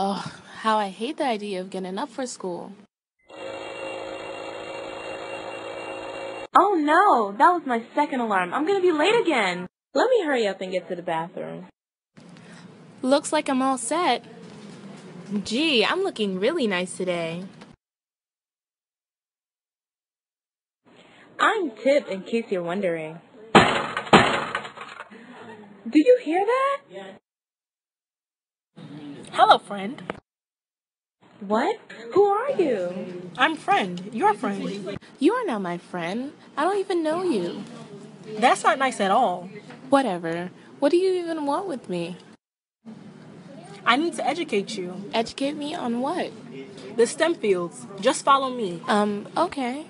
Oh, how I hate the idea of getting up for school. Oh no, that was my second alarm. I'm gonna be late again. Let me hurry up and get to the bathroom. Looks like I'm all set. Gee, I'm looking really nice today. I'm Tip, in case you're wondering. Do you hear that? Hello, friend. What? Who are you? I'm friend. Your friend. You are not my friend. I don't even know you. That's not nice at all. Whatever. What do you even want with me? I need to educate you. Educate me on what? The STEM fields. Just follow me. Um, okay.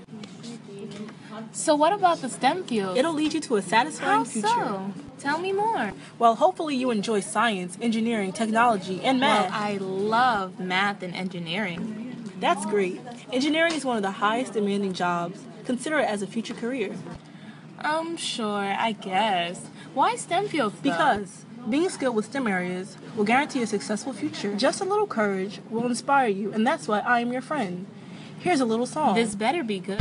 So what about the STEM field? It'll lead you to a satisfying How future. so? Tell me more. Well, hopefully you enjoy science, engineering, technology, and math. Well, I love math and engineering. That's great. Engineering is one of the highest demanding jobs. Consider it as a future career. Um, sure, I guess. Why STEM fields? though? Because being skilled with STEM areas will guarantee a successful future. Just a little courage will inspire you, and that's why I am your friend. Here's a little song. this better be good.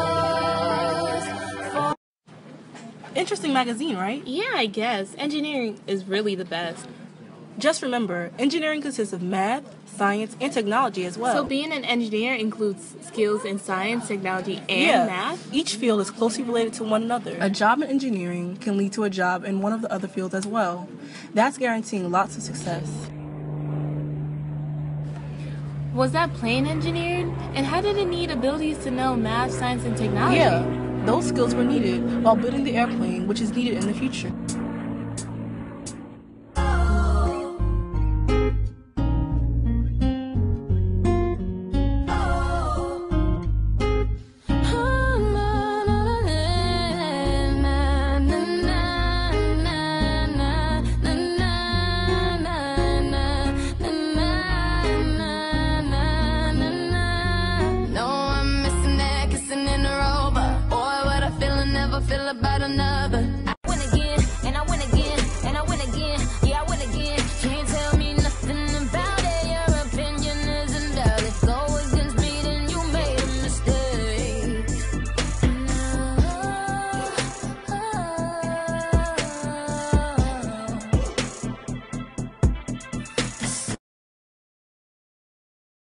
Interesting magazine, right? Yeah, I guess. Engineering is really the best. Just remember, engineering consists of math, science, and technology as well. So being an engineer includes skills in science, technology, and yeah, math? Each field is closely related to one another. A job in engineering can lead to a job in one of the other fields as well. That's guaranteeing lots of success. Was that plane engineered? And how did it need abilities to know math, science, and technology? Yeah, those skills were needed while building the airplane, which is needed in the future.